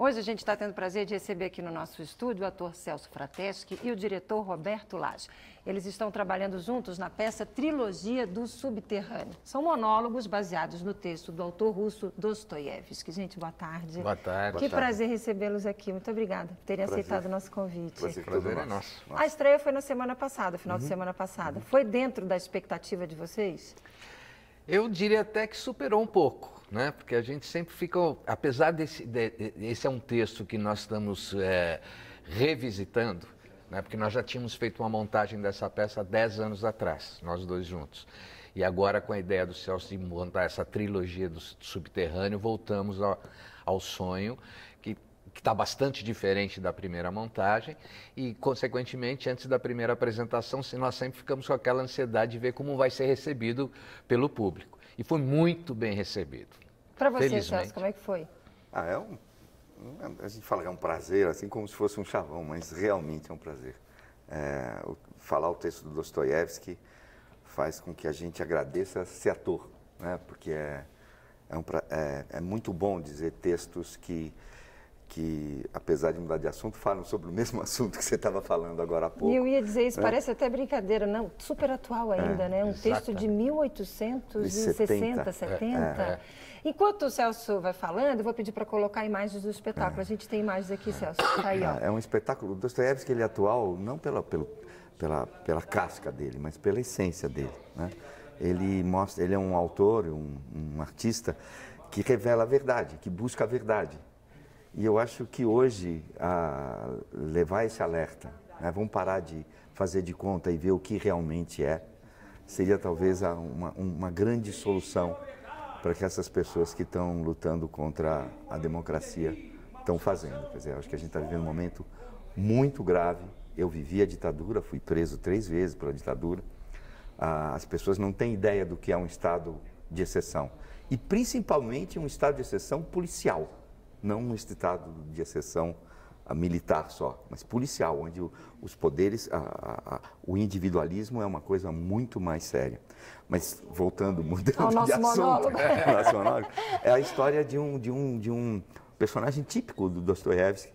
Hoje a gente está tendo o prazer de receber aqui no nosso estúdio o ator Celso Frateschi e o diretor Roberto Lage. Eles estão trabalhando juntos na peça Trilogia do Subterrâneo. São monólogos baseados no texto do autor russo Dostoiévski. Gente, boa tarde. Boa tarde. Que boa prazer recebê-los aqui. Muito obrigada por terem prazer. aceitado o nosso convite. Prazer, prazer é nosso. A estreia foi na semana passada, final uhum. de semana passada. Uhum. Foi dentro da expectativa de vocês? Eu diria até que superou um pouco né? porque a gente sempre fica, apesar desse, de, esse é um texto que nós estamos é, revisitando, né? porque nós já tínhamos feito uma montagem dessa peça há 10 anos atrás, nós dois juntos. E agora, com a ideia do Celso de montar essa trilogia do subterrâneo, voltamos ao, ao sonho, que está bastante diferente da primeira montagem, e, consequentemente, antes da primeira apresentação, nós sempre ficamos com aquela ansiedade de ver como vai ser recebido pelo público e foi muito bem recebido. Para você, Celso, como é que foi? Ah, é um, a gente fala que é um prazer, assim como se fosse um chavão, mas realmente é um prazer. É, falar o texto do Dostoiévski faz com que a gente agradeça ser ator, né? porque é, é, um, é, é muito bom dizer textos que que, apesar de mudar de assunto, falam sobre o mesmo assunto que você estava falando agora há pouco. E eu ia dizer isso, né? parece até brincadeira, não, super atual ainda, é, né? Um texto de 1860, 70. É, é. Enquanto o Celso vai falando, eu vou pedir para colocar imagens do espetáculo. É. A gente tem imagens aqui, Celso. Tá aí, ó. É um espetáculo. O Dostoiévski ele é atual não pela, pela, pela, pela casca dele, mas pela essência dele. Né? Ele mostra, ele é um autor, um, um artista que revela a verdade, que busca a verdade. E eu acho que hoje, a, levar esse alerta, né, vamos parar de fazer de conta e ver o que realmente é, seria talvez uma, uma grande solução para que essas pessoas que estão lutando contra a democracia estão fazendo. Quer dizer, acho que a gente está vivendo um momento muito grave. Eu vivi a ditadura, fui preso três vezes pela ditadura. Ah, as pessoas não têm ideia do que é um estado de exceção. E principalmente um estado de exceção policial não um estado de exceção militar só, mas policial, onde os poderes, a, a, a, o individualismo é uma coisa muito mais séria. Mas voltando, mudando nosso de assunto, monólogo. É, monólogo, é a história de um, de um, de um personagem típico do Dostoiévski,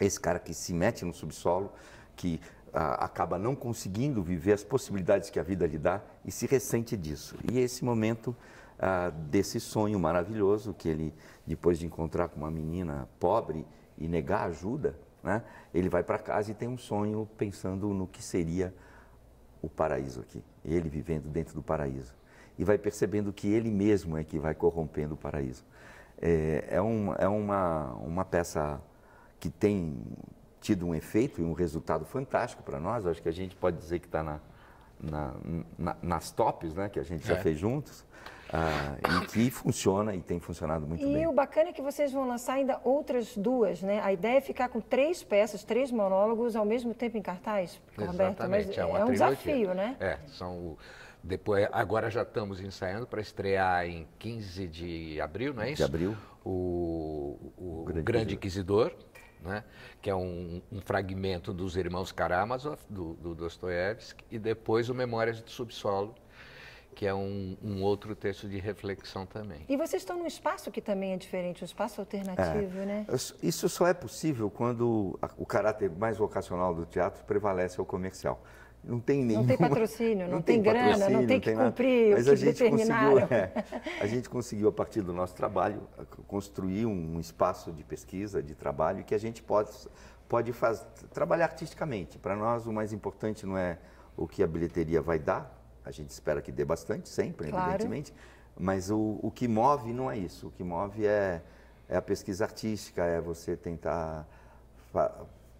esse cara que se mete no subsolo, que acaba não conseguindo viver as possibilidades que a vida lhe dá e se ressente disso. E esse momento ah, desse sonho maravilhoso que ele, depois de encontrar com uma menina pobre e negar ajuda, né, ele vai para casa e tem um sonho pensando no que seria o paraíso aqui, ele vivendo dentro do paraíso. E vai percebendo que ele mesmo é que vai corrompendo o paraíso. É, é, uma, é uma, uma peça que tem tido um efeito e um resultado fantástico para nós. Acho que a gente pode dizer que está na, na, na, nas tops, né, que a gente já é. fez juntos. Ah, e que funciona e tem funcionado muito e bem. E o bacana é que vocês vão lançar ainda outras duas, né? A ideia é ficar com três peças, três monólogos ao mesmo tempo em cartaz, Roberto. Mas é, é um desafio, né? É, são depois, agora já estamos ensaiando para estrear em 15 de abril, não é isso? De abril. O, o, o Grande, Grande Inquisidor, né? que é um, um, fragmento dos Irmãos Karamazov, do, do Dostoiévski, e depois o Memórias do Subsolo, que é um, um, outro texto de reflexão também. E vocês estão num espaço que também é diferente, um espaço alternativo, é. né? Isso só é possível quando o caráter mais vocacional do teatro prevalece ao comercial. Não tem nenhum. Não tem patrocínio, não, não tem, tem grana, não tem que não cumprir Mas o que a gente. Conseguiu, é, a gente conseguiu, a partir do nosso trabalho, construir um espaço de pesquisa, de trabalho, que a gente pode, pode faz, trabalhar artisticamente. Para nós, o mais importante não é o que a bilheteria vai dar, a gente espera que dê bastante, sempre, claro. evidentemente. Mas o, o que move não é isso. O que move é, é a pesquisa artística, é você tentar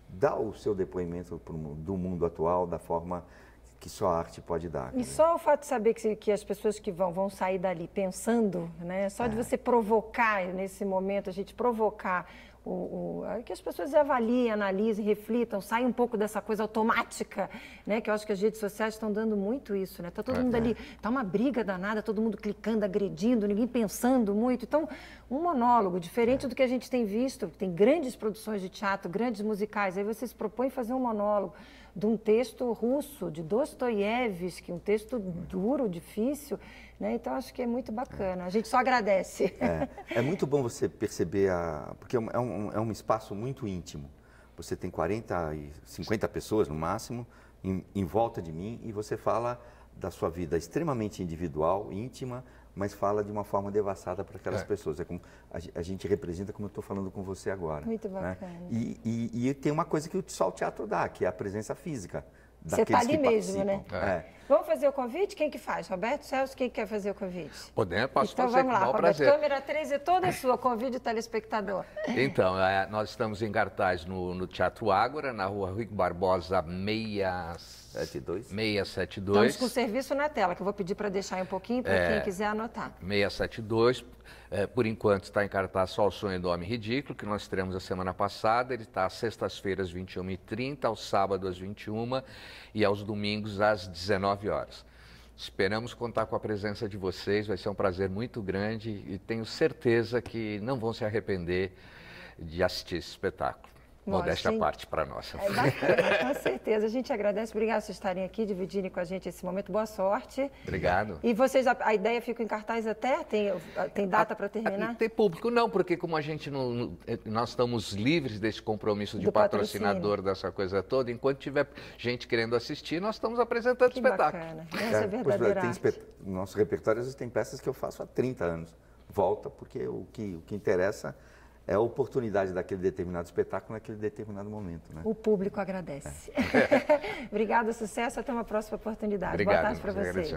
dar o seu depoimento pro, do mundo atual da forma que só a arte pode dar. E só o fato de saber que, que as pessoas que vão, vão sair dali pensando, né? Só é. de você provocar nesse momento, a gente provocar o, o, que as pessoas avaliem, analisem, reflitam, saiam um pouco dessa coisa automática, né? Que eu acho que as redes sociais estão dando muito isso, né? Tá todo é, mundo ali, tá uma briga danada, todo mundo clicando, agredindo, ninguém pensando muito. Então, um monólogo diferente é. do que a gente tem visto, tem grandes produções de teatro, grandes musicais. Aí você se propõe fazer um monólogo de um texto russo, de Dostoiévski, um texto duro, difícil. Né? Então, acho que é muito bacana. A gente só agradece. É, é muito bom você perceber, a, porque é um, é um espaço muito íntimo. Você tem 40 e 50 pessoas no máximo em, em volta de mim e você fala da sua vida extremamente individual, íntima, mas fala de uma forma devassada para aquelas é. pessoas. É como a, a, gente representa como eu estou falando com você agora. Muito né? bacana. Né? E, e, e, tem uma coisa que só o teatro dá, que é a presença física. Você está ali mesmo, né? É. Vamos fazer o convite? Quem que faz? Roberto Celso, quem quer fazer o convite? Podemos, posso então, fazer, vamos lá, Roberto. Prazer. Câmera 13 é toda sua, convide o telespectador. Então, é, nós estamos em cartaz no, no Teatro Ágora, na rua Rui Barbosa 672. 672. Estamos com o serviço na tela, que eu vou pedir para deixar aí um pouquinho para é, quem quiser anotar. 672. É, por enquanto está em cartaz só o Sonho do Homem Ridículo, que nós teremos a semana passada. Ele está às sextas-feiras, 21h30, aos sábados, às 21 e aos domingos, às 19 horas. Esperamos contar com a presença de vocês, vai ser um prazer muito grande e tenho certeza que não vão se arrepender de assistir esse espetáculo. Modéstia à parte para nós. É bacana, com certeza. A gente agradece. Obrigado por estarem aqui, dividirem com a gente esse momento. Boa sorte. Obrigado. E vocês, a, a ideia fica em cartaz até? Tem, tem data para terminar? Tem público, não, porque como a gente não. É, nós estamos livres desse compromisso de Do patrocinador dessa coisa toda, enquanto tiver gente querendo assistir, nós estamos apresentando que espetáculo. Bacana. Essa é, é verdadeira pois, tem No nosso repertório, às vezes tem peças que eu faço há 30 anos. Volta, porque o que, o que interessa é a oportunidade daquele determinado espetáculo naquele determinado momento. Né? O público agradece. É. Obrigada, sucesso, até uma próxima oportunidade. Obrigado, Boa tarde para vocês.